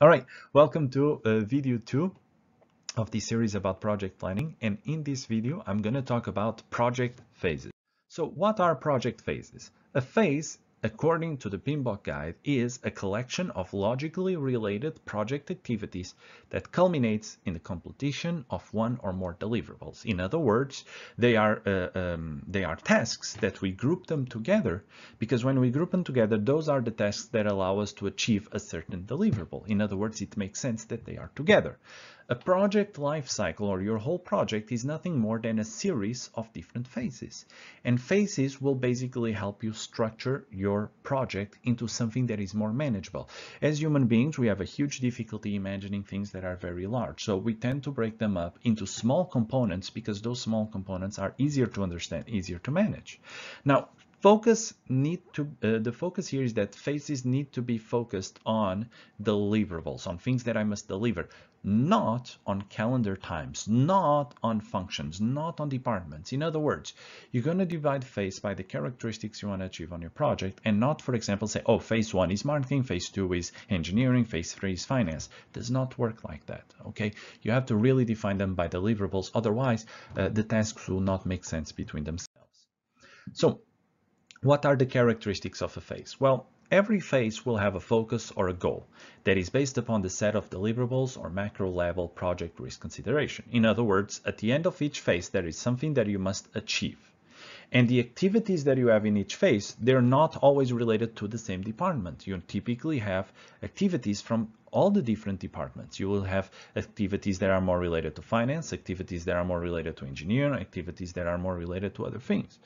All right, welcome to uh, video two of the series about project planning. And in this video, I'm going to talk about project phases. So what are project phases? A phase according to the PMBOK guide, is a collection of logically related project activities that culminates in the completion of one or more deliverables. In other words, they are, uh, um, they are tasks that we group them together because when we group them together, those are the tasks that allow us to achieve a certain deliverable. In other words, it makes sense that they are together. A project lifecycle or your whole project is nothing more than a series of different phases. And phases will basically help you structure your project into something that is more manageable. As human beings, we have a huge difficulty imagining things that are very large. So we tend to break them up into small components because those small components are easier to understand, easier to manage. Now, focus need to uh, the focus here is that phases need to be focused on deliverables on things that i must deliver not on calendar times not on functions not on departments. In other words you're going to divide phase by the characteristics you want to achieve on your project and not for example say oh phase one is marketing phase two is engineering phase three is finance. Does not work like that okay? You have to really define them by deliverables otherwise uh, the tasks will not make sense between themselves. So what are the characteristics of a phase? Well, every phase will have a focus or a goal that is based upon the set of deliverables or macro level project risk consideration. In other words, at the end of each phase, there is something that you must achieve. And the activities that you have in each phase, they're not always related to the same department. You typically have activities from all the different departments. You will have activities that are more related to finance, activities that are more related to engineering, activities that are more related to other things.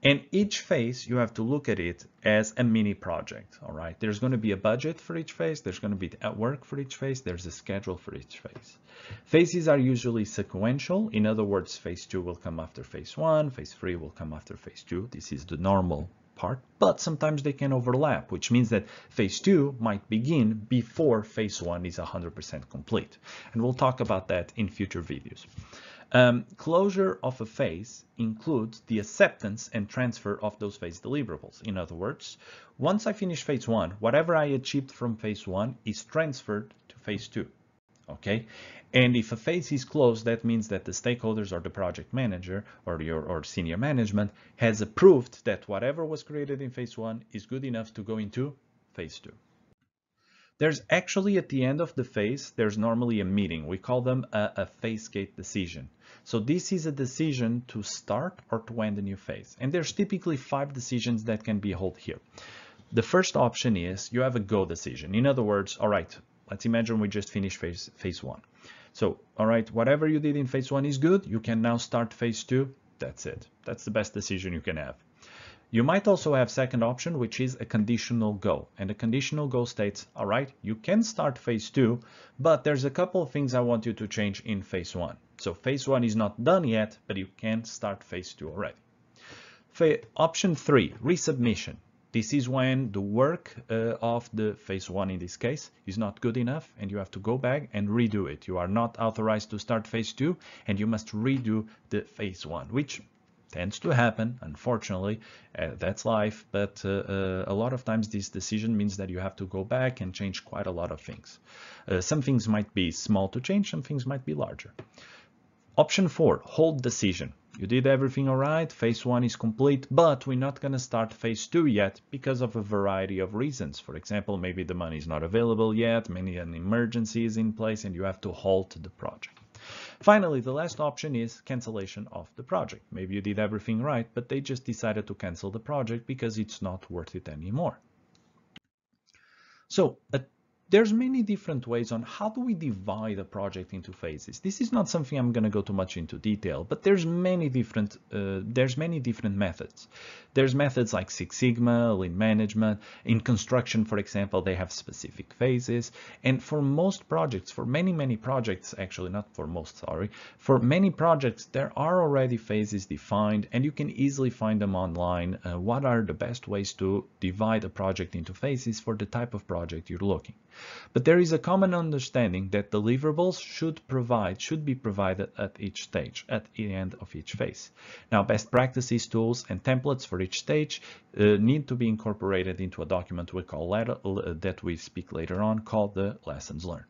And each phase, you have to look at it as a mini project, all right? There's going to be a budget for each phase. There's going to be a work for each phase. There's a schedule for each phase. Phases are usually sequential. In other words, phase two will come after phase one. Phase three will come after phase two. This is the normal part, but sometimes they can overlap, which means that phase two might begin before phase one is 100% complete. And we'll talk about that in future videos. Um, closure of a phase includes the acceptance and transfer of those phase deliverables. In other words, once I finish phase one, whatever I achieved from phase one is transferred to phase two. Okay, and if a phase is closed, that means that the stakeholders or the project manager or your or senior management has approved that whatever was created in phase one is good enough to go into phase two. There's actually at the end of the phase, there's normally a meeting. We call them a, a, phase gate decision. So this is a decision to start or to end a new phase. And there's typically five decisions that can be held here. The first option is you have a go decision. In other words, all right, let's imagine we just finished phase, phase one. So, all right, whatever you did in phase one is good. You can now start phase two. That's it. That's the best decision you can have. You might also have second option, which is a conditional go. And a conditional go states, all right, you can start phase two, but there's a couple of things I want you to change in phase one. So phase one is not done yet, but you can start phase two already. Option three, resubmission. This is when the work uh, of the phase one in this case is not good enough and you have to go back and redo it. You are not authorized to start phase two and you must redo the phase one, which tends to happen unfortunately uh, that's life. But uh, uh, a lot of times this decision means that you have to go back and change quite a lot of things. Uh, some things might be small to change some things might be larger. Option four hold decision. You did everything all right phase one is complete but we're not going to start phase two yet because of a variety of reasons. For example maybe the money is not available yet maybe an emergency is in place and you have to halt the project Finally, the last option is cancellation of the project. Maybe you did everything right, but they just decided to cancel the project because it's not worth it anymore. So there's many different ways on how do we divide a project into phases. This is not something I'm going to go too much into detail, but there's many different uh, there's many different methods. There's methods like Six Sigma, Lean Management. In construction, for example, they have specific phases. And for most projects, for many, many projects, actually not for most, sorry, for many projects, there are already phases defined and you can easily find them online. Uh, what are the best ways to divide a project into phases for the type of project you're looking? But there is a common understanding that deliverables should provide, should be provided at each stage, at the end of each phase. Now, best practices, tools, and templates for each stage uh, need to be incorporated into a document we call uh, that we speak later on called the lessons learned.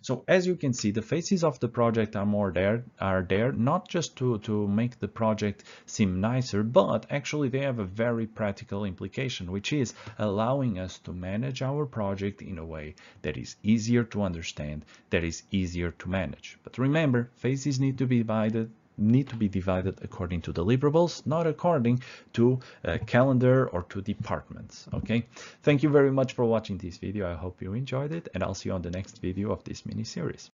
So as you can see, the phases of the project are more there, are there not just to, to make the project seem nicer, but actually they have a very practical implication, which is allowing us to manage our project in a way that is easier to understand, that is easier to manage. But remember, phases need to be divided need to be divided according to deliverables, not according to a calendar or to departments. Okay. Thank you very much for watching this video. I hope you enjoyed it and I'll see you on the next video of this mini series.